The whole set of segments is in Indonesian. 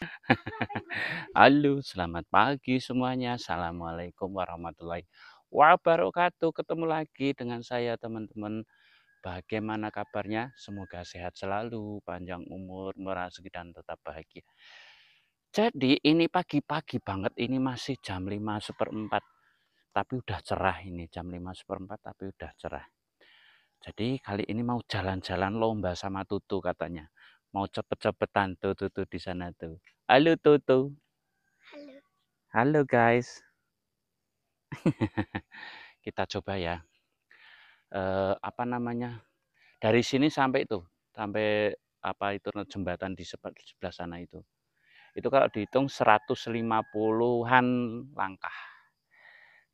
Halo, selamat pagi semuanya. Assalamualaikum warahmatullahi wabarakatuh. Ketemu lagi dengan saya, teman-teman. Bagaimana kabarnya? Semoga sehat selalu, panjang umur, rezeki, dan tetap bahagia. Jadi, ini pagi-pagi banget. Ini masih jam 5 seperempat. Tapi udah cerah ini. Jam 5 seperempat, tapi udah cerah. Jadi, kali ini mau jalan-jalan lomba sama Tutu katanya mau cepet-cepetan tuh tuh tuh di sana tuh. Halo Tutu. Halo. Halo guys. Kita coba ya. Eh, apa namanya? Dari sini sampai itu, sampai apa itu jembatan di sebelah sana itu. Itu kalau dihitung 150-an langkah.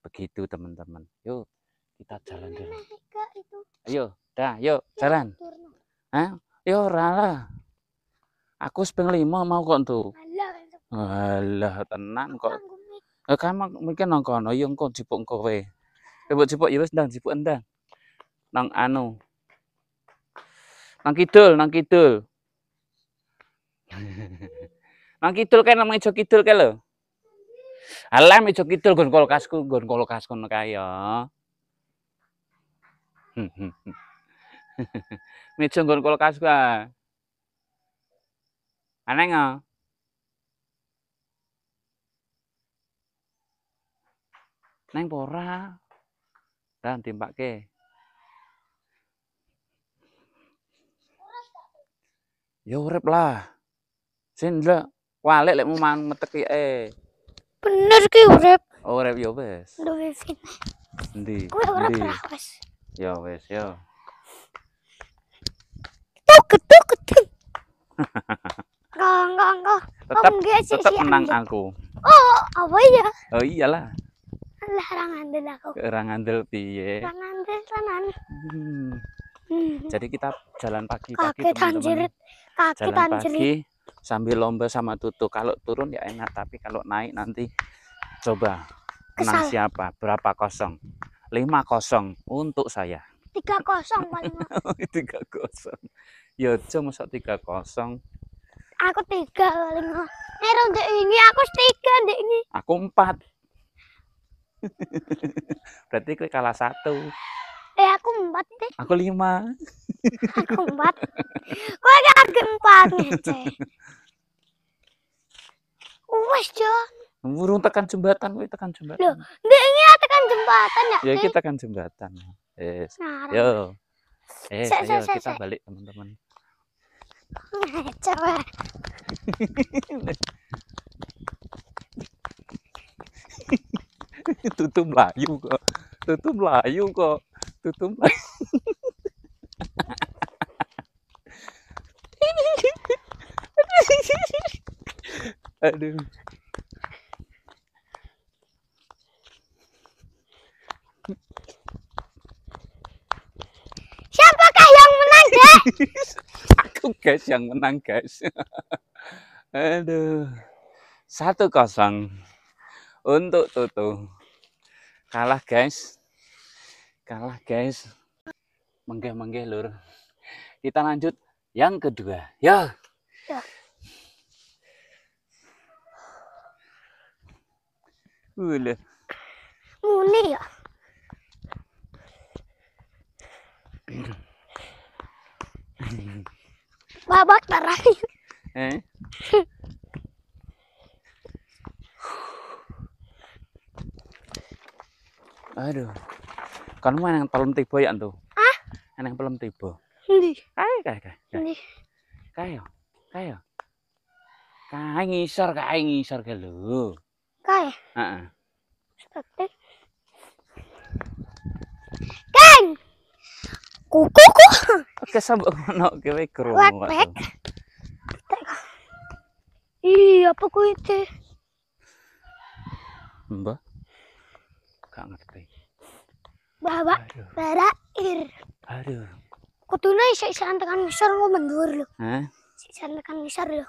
Begitu teman-teman. Yuk, kita jalan dulu. Ayo, dah, yuk, jalan. Hah? Yo, rala. Aku sepeng lima mau kok tuh. Alah, tenan kok. Eh kan mungkin nang kono yo engko jipuk kowe. Coba jipuk ya wis ndang jipuk ndang. Nang anu. Nang kidul, nang kidul. nang kidul kan nang meja kidul kae lho. Alah meja kidul gon kulkasku, gon kulkas kono kae ya. meja gon kulkasku ah. Aneh nggak? Neng pora. Dan ke. Ya urip lah. Sin lek walek lek mau metek eh. Bener ki urip. Oh, urip ya wis. Duwe fin. Endi? Kuwi urip lah wis. Ya wis, ya. Tuk tuk tuk. Enggak, enggak, enggak. Tetap, oh, tetap menang aku. Oh, apa ya? Oh iyalah. Lah orang andel aku. Orang andel piye? Orang andel tenan. Hmm. hmm. Jadi kita jalan pagi-pagi teman-teman. Kaki jalan tanjerit. pagi sambil lomba sama tutu. Kalau turun ya enak, tapi kalau naik nanti coba menang siapa? Berapa kosong? Lima kosong untuk saya. Tiga kosong paling. Tiga kosong. Ya, cuma tiga kosong aku tiga lima Nero dek ini aku tiga dek ini. Aku empat. Berarti kue kalah satu. Eh aku empat deh aku lima. Aku empat. Kue aku empat ngece. Wes John burung tekan jembatan kue tekan jembatan. Loh dek ini tekan jembatan ya ya kita tekan jembatan. Yes nah, yo. Eh ayo kita balik teman-teman Coba. tutup Melayu kok. Tutup Melayu kok. Tutup Melayu. Aduh. Siapakah yang menang, Dek? Aku guys yang menang guys. Aduh. Satu kosong. Untuk Tutu kalah guys. Kalah guys. Menggeh menggeh lur. Kita lanjut yang kedua. Ya, ya. Ule. Ya. Babak terakhir eh aduh kan mana yang belum tiba ya tuh ah yang belum tiba Ndi. Kayak kayak kayak. Ndi. Kayak. Kayak. Kayak ngisor kayak ngisor ke lu. Kayak. Heeh. Uh Kuku ku. Kasabok no kowe krungu. Iya, apa ku itu? Mbah. Gak ngerti. Bawa berair. Aduh. Kutuna isa-isaan tekan ngisor lo mendur lo. Hah? Isa-isaan tekan ngisor lo.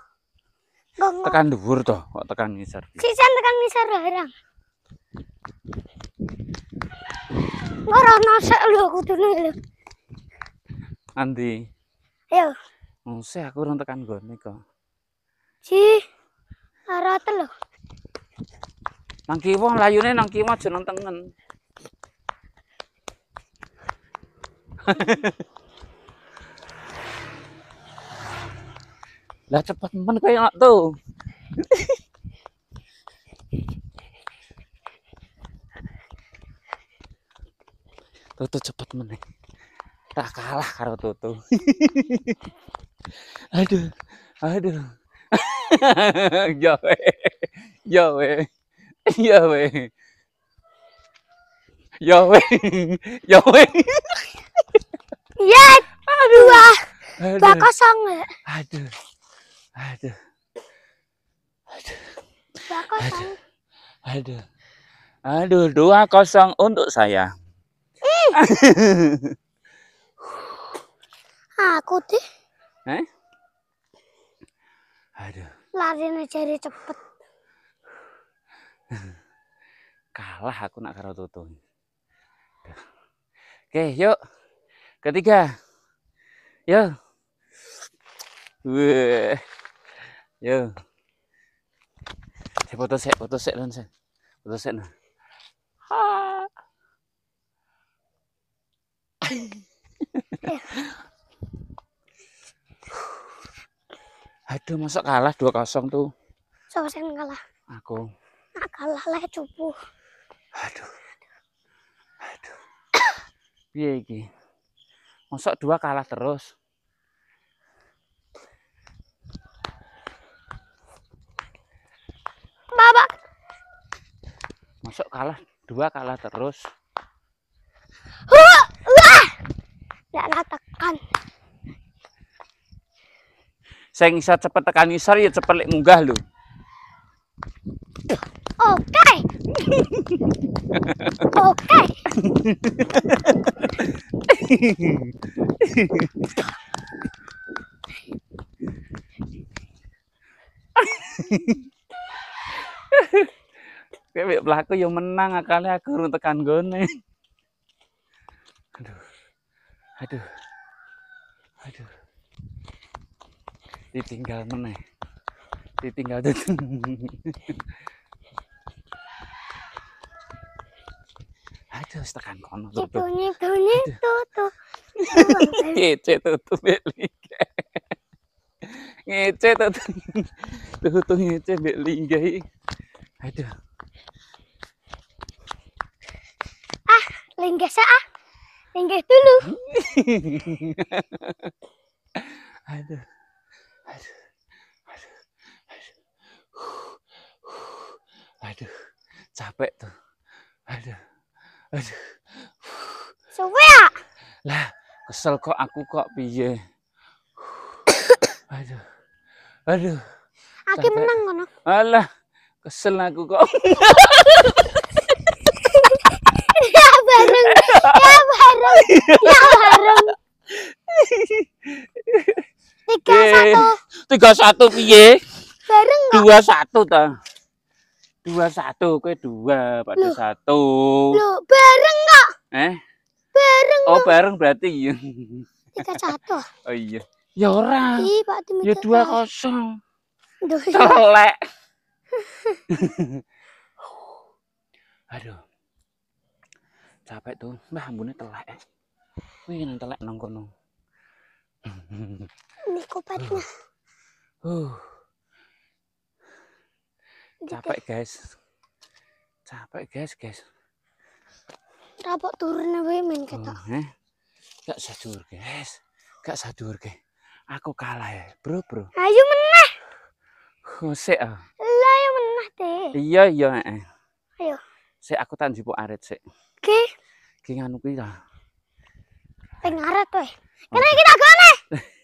Tekan dhuwur toh, kok tekan ngisor. Isa-isaan tekan ngisor barang. Ora nasek lho kutune lho. Andi. Ayo. Mose aku urung tekan gone kok. Si. Rotel lho. Nang kiwa layune nang kiwa aja nang tengen. Lah cepet men kayak tuh. Tutu cepet meneh. Tak kalah karo Tutu. aduh, aduh. ya we. Ya we. Ya we. Ya we. Ya we. Ya, dua. Dua Aduh. kosong ya. Aduh. Aduh. Aduh. Dua kosong. Aduh. Aduh, dua kosong untuk saya. Aku deh Eh? Aduh, larinya jadi cepet. kalah aku nak karo Tutu. Aduh. Oke, yuk. Ketiga. Yuk. Weh. Yuk. Saya foto sek, foto sek sek. Foto sek nah. Aduh, masa kalah 2-0 tuh. Siapa sih yang kalah? Aku. Nak kalah lah cupu. Aduh. Aduh. Piye iki? Mosok dua kalah terus. Bapak. Mosok kalah dua kalah terus. Wah, wah. Nggak natakan. Sing iso cepet tekan isor ya cepet lek munggah lho. Oke. Oke. Kayak pelaku yang menang akalnya aku urung tekan gone. Aduh. Aduh. Aduh. Ditinggal meneh. Ditinggal tuh. Aduh, tekan kono itu itu tuh. Ngece tuh belingga. Ngece. Tuh tuh ngece belingga. Aduh. Linggih ah. Linggih dulu. aduh, aduh, aduh, aduh, aduh, capek tuh, aduh, aduh, Suwe ya. lah kesel kok aku kok piye, aduh, aduh, Capek. menang kono. alah, kesel aku kok, Ya bareng. Ya bareng. Ya bareng. Tiga satu. Tiga satu piye, Bareng dua satu ta, dua satu, kue dua pada Loh. satu, Lu bareng nggak? eh, Bareng. oh bareng berarti iya, Tiga satu. oh iya, ya ora. Ih, Pak Tim Ya dua kosong. Telek. Aduh. Capek tuh. Mbah ambune telek. Wih nang telek nang kono. Ini kupatnya. Uh, capek guys. Capek guys, guys. Rapok turun wae men Oh, ketok. eh. Gak sadur guys. Gak sadur guys. Aku kalah ya, bro bro. Ayo menah. Oh, sik ah. Lah ya menah teh. Iya iya. Eh. Ayo. Sik aku tak njupuk arit sik. Oke, Ki nganu kuwi lah. pengarat weh. Kena kita gone.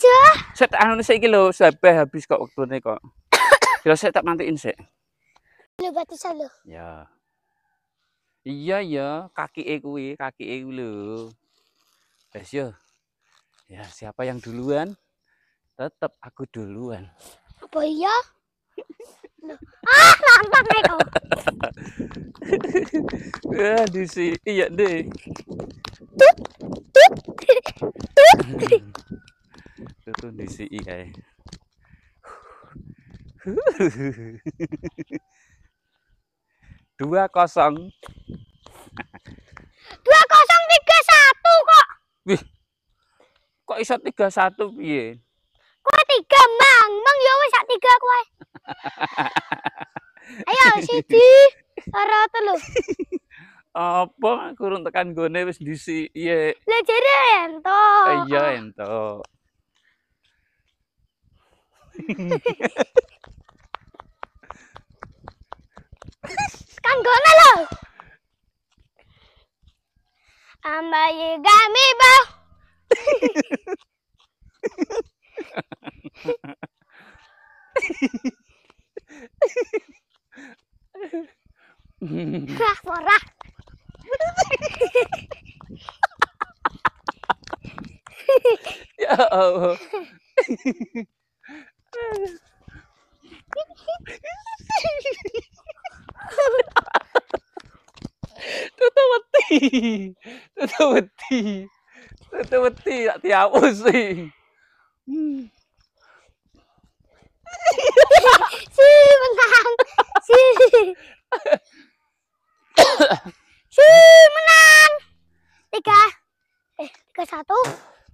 Aja. Set anu sik iki lho, sampai habis kok wektune kok. Kira sik tak matiin sik. Lu batu salo. Ya. Iya ya, kaki e kuwi, kaki e lho. Wes yo. Ya, siapa yang duluan? Tetap aku duluan. Apa iya? Ah, nih kau. Ya, di si iya deh. Itu tuh di si kayak. Dua kosong. Dua kosong tiga satu kok. Kok iso tiga satu piye? Kue tiga mang, mang ya wis sak tiga kue. Ayo siji, loro telu. Apa kurung tekan gone wis disi iya Lah jare ento. iya ento. Kan gone lho. Ambaye gami ba. Wah, ora. ya Allah. Tutu Tutu wedi. Tutu wedi sih. Hmm. Si menang. Si. si menang. Tiga. Eh, tiga satu.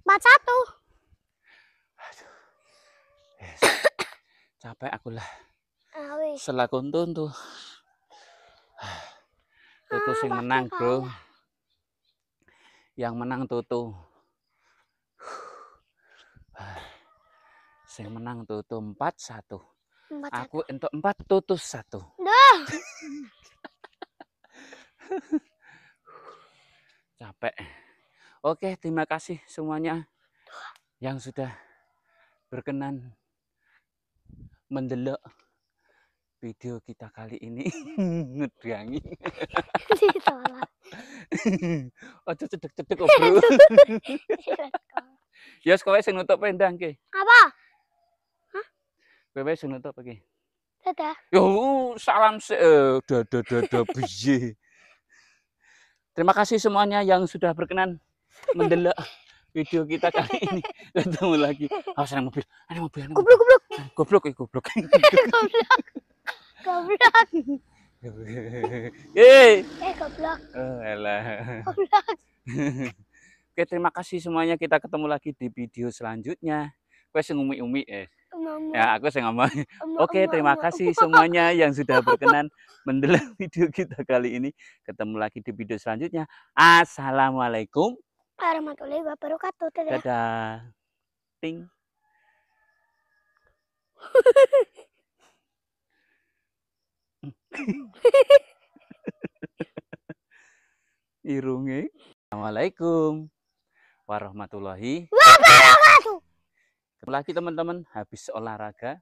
Empat satu. Yes. Capek aku lah. Ah. Selaku tuh. Tutu Ah, sing waktu menang, Bro. Yang menang Tutu. Sing menang Tutu 4-1. Empat satu. Aku entuk 4 Tutu 1. Duh. Capek. Oke, terima kasih semuanya yang sudah berkenan mendelok video kita kali ini. Ngedrangi. Ojo cedek-cedek kok, Bro. Ya kowe sing nutup pendang ki. Apa? Kowe sing nutup iki. Dadah. Yo salam se eh, dada dada piye. Terima kasih semuanya yang sudah berkenan mendelok video kita kali ini. Ketemu lagi. Awas ada mobil. Ada mobil. Ada mobil. Goblok goblok. Goblok eh goblok. Goblok. Goblok. Eh, Eh goblok. oh, elah. Goblok. Oke, terima kasih semuanya. Kita ketemu lagi di video selanjutnya. Kowe sing umi-umi eh. Mama. Ya, aku sing ngomong. Emak, Oke, terima kasih semuanya yang sudah berkenan mendelok video kita kali ini. Ketemu lagi di video selanjutnya. Assalamualaikum. Warahmatullahi wabarakatuh. Dadah. Dadah. Ting. Irunge. Assalamualaikum warahmatullahi Wabarakatuh. Ketemu lagi teman-teman habis olahraga